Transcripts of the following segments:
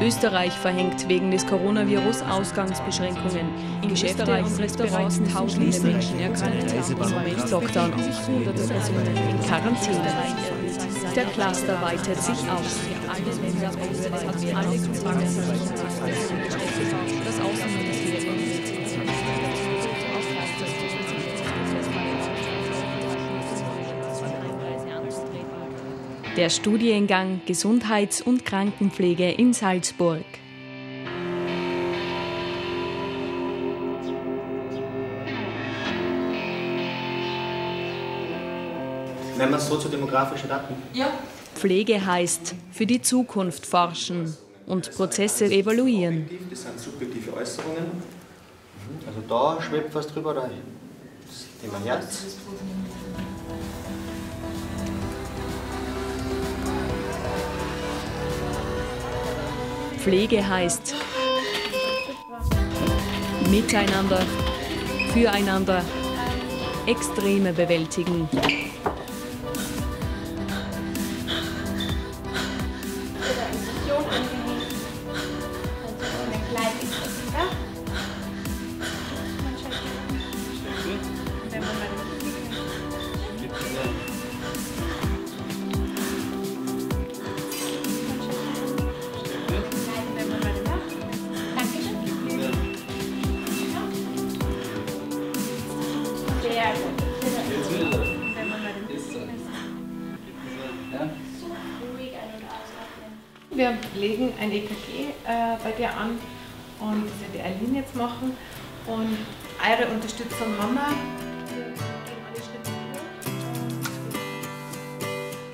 Österreich verhängt wegen des Coronavirus Ausgangsbeschränkungen. In Geschäfte und Restaurants tausende Menschen erkrankt. Im Lockdown hunderte Personen in Quarantäne. Der Cluster weitet sich aus. Das Außenministerium Der Studiengang Gesundheits- und Krankenpflege in Salzburg. Nennen wir es soziodemografische Daten? Ja. Pflege heißt für die Zukunft forschen und Prozesse evaluieren. Das sind subjektive Äußerungen. Also da schwebt was drüber, da das Thema Herz. Pflege heißt Miteinander, füreinander, Extreme bewältigen. Wir legen ein EKG äh, bei dir an und das wird die Eileen jetzt machen. Und eure Unterstützung haben wir.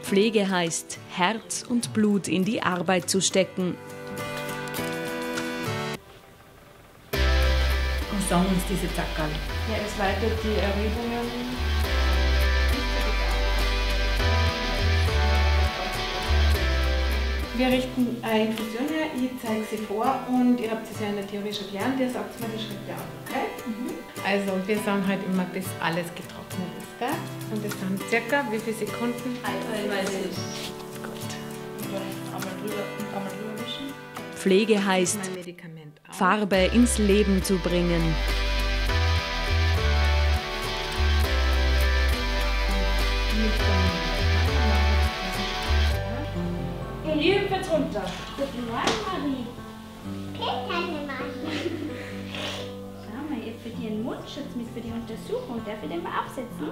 Pflege heißt, Herz und Blut in die Arbeit zu stecken. Und sagen uns diese Zackerl. Ja, es weitet die Erhebungen. Wir richten eine Infusion her, ich zeige sie vor und ihr habt es ja in der Theorie schon gelernt, ihr sagt mir die Schritte an, okay? Mhm. Also wir sagen halt immer, bis alles getrocknet ist, gell? Und das sind circa wie viele Sekunden? Teilweise. Gut. Einmal drüber, einmal drüber mischen. Pflege heißt, auch. Farbe ins Leben zu bringen. Wird's runter. Guten Morgen, Marie. Peter, Schau mal, ihr für dir einen Mundschutz mit für die Untersuchung. Darf ich den mal aufsetzen?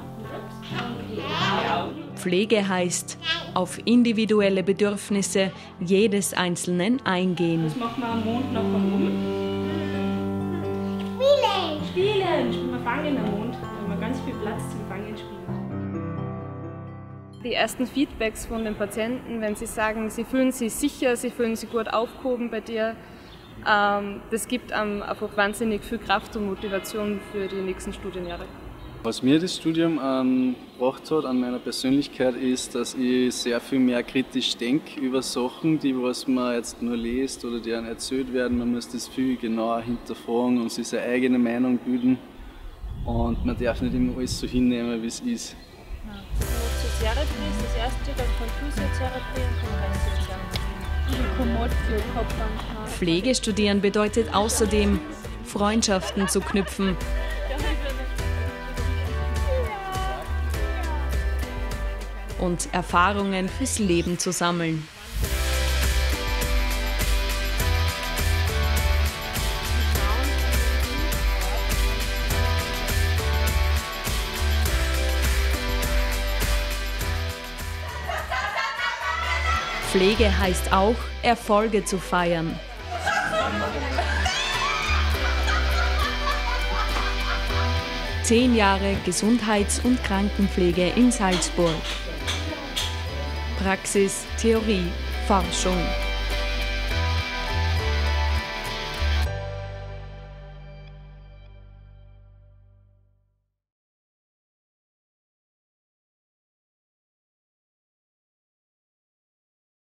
Pflege heißt, auf individuelle Bedürfnisse jedes Einzelnen eingehen. Was machen wir am Mond noch von oben? Spielen. Spielen. Spielen wir Fangen am Mond. Da haben wir ganz viel Platz zum Fangen spielen. Die ersten Feedbacks von den Patienten, wenn sie sagen, sie fühlen sich sicher, sie fühlen sich gut aufgehoben bei dir, ähm, das gibt einem einfach wahnsinnig viel Kraft und Motivation für die nächsten Studienjahre. Was mir das Studium ähm, gebracht hat an meiner Persönlichkeit ist, dass ich sehr viel mehr kritisch denke über Sachen, die was man jetzt nur liest oder die einem erzählt werden. Man muss das viel genauer hinterfragen und sich seine eigene Meinung bilden. Und man darf nicht immer alles so hinnehmen, wie es ist. Sozialtherapie ist das erste, dann kommt Physiotherapie und Kommensozialtherapie. Pflege studieren bedeutet außerdem, Freundschaften zu knüpfen. Und Erfahrungen fürs Leben zu sammeln. Pflege heißt auch, Erfolge zu feiern. Zehn Jahre Gesundheits- und Krankenpflege in Salzburg. Praxis, Theorie, Forschung.